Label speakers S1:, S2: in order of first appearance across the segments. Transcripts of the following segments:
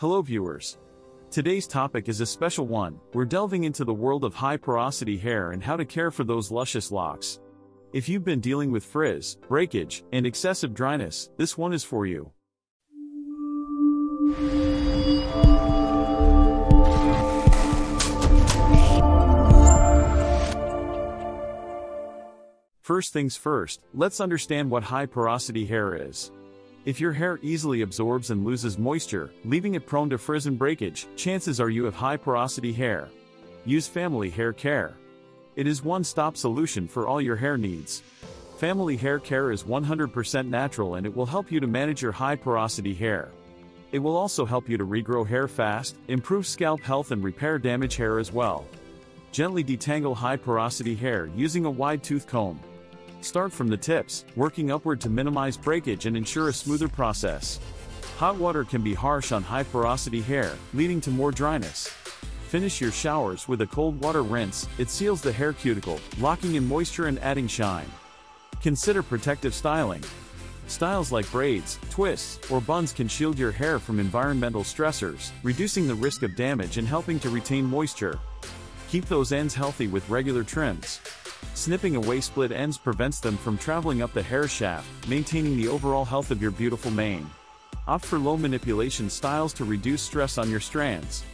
S1: Hello viewers. Today's topic is a special one. We're delving into the world of high porosity hair and how to care for those luscious locks. If you've been dealing with frizz, breakage, and excessive dryness, this one is for you. First things first, let's understand what high porosity hair is. If your hair easily absorbs and loses moisture, leaving it prone to frizz and breakage, chances are you have high porosity hair. Use Phamily Hair Care. It is one-stop solution for all your hair needs. Phamily Hair Care is 100% natural and it will help you to manage your high porosity hair. It will also help you to regrow hair fast, improve scalp health and repair damaged hair as well. Gently detangle high porosity hair using a wide tooth comb. Start from the tips, working upward to minimize breakage and ensure a smoother process. Hot water can be harsh on high porosity hair, leading to more dryness. Finish your showers with a cold water rinse, it seals the hair cuticle, locking in moisture and adding shine. Consider protective styling. Styles like braids, twists, or buns can shield your hair from environmental stressors, reducing the risk of damage and helping to retain moisture. Keep those ends healthy with regular trims. Snipping away split ends prevents them from traveling up the hair shaft, maintaining the overall health of your beautiful mane. Opt for low manipulation styles to reduce stress on your strands.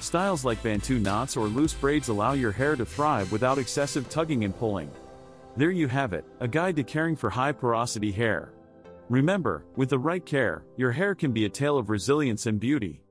S1: Styles like Bantu knots or loose braids allow your hair to thrive without excessive tugging and pulling. There you have it, a guide to caring for high porosity hair. Remember, with the right care, your hair can be a tale of resilience and beauty.